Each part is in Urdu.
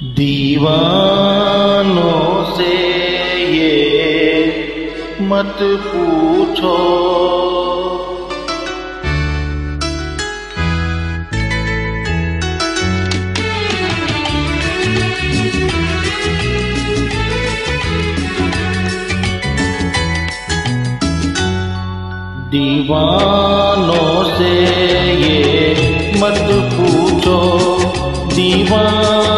دیوانوں سے یہ مت پوچھو۔ دیوانوں سے یہ مت پوچھو۔ دیوانوں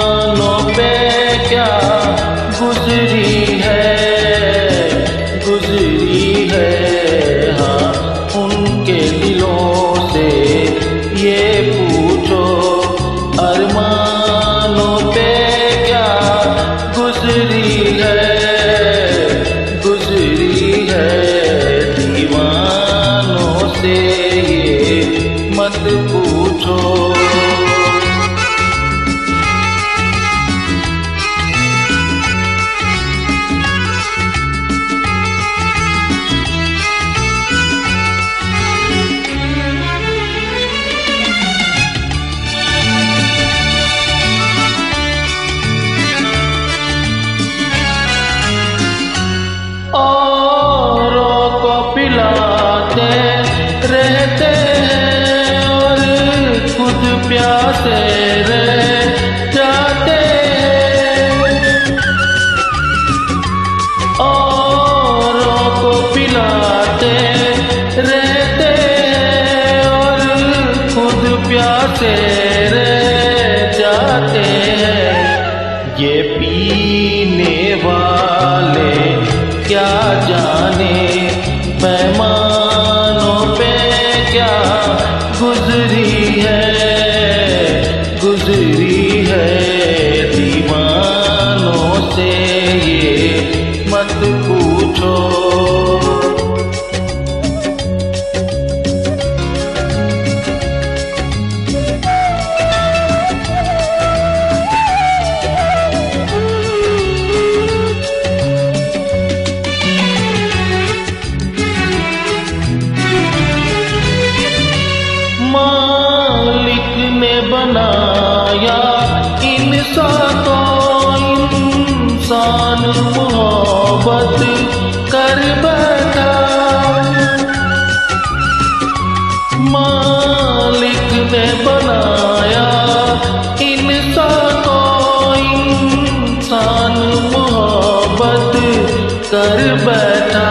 پیاسے رہ جاتے اوروں کو پلاتے رہتے ہیں اور خود پیاسے رہ جاتے ہیں یہ پینے والے کیا جانے پیمانوں پہ کیا گزری ہے گزری ہے بنایا انسان کو انسان محبت کر بیٹھا۔ مالک نے بنایا انسان کو انسان محبت کر بیٹھا۔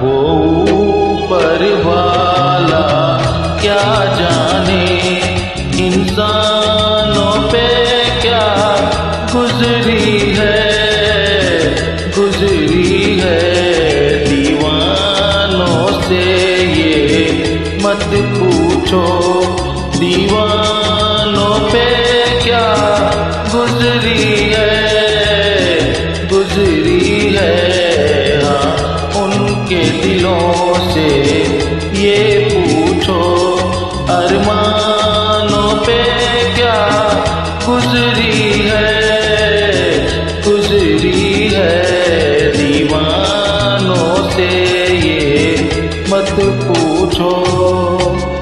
وہ اوپر والا کیا جانے؟ گزری ہے گزری ہے۔ دیوانوں سے یہ مت پوچھو، دیوانوں پہ کیا گزری ہے؟ گزری ہے ہاں، ان کے دلوں سے یہ پوچھو پہ کیا گزری ہے؟ 的付出。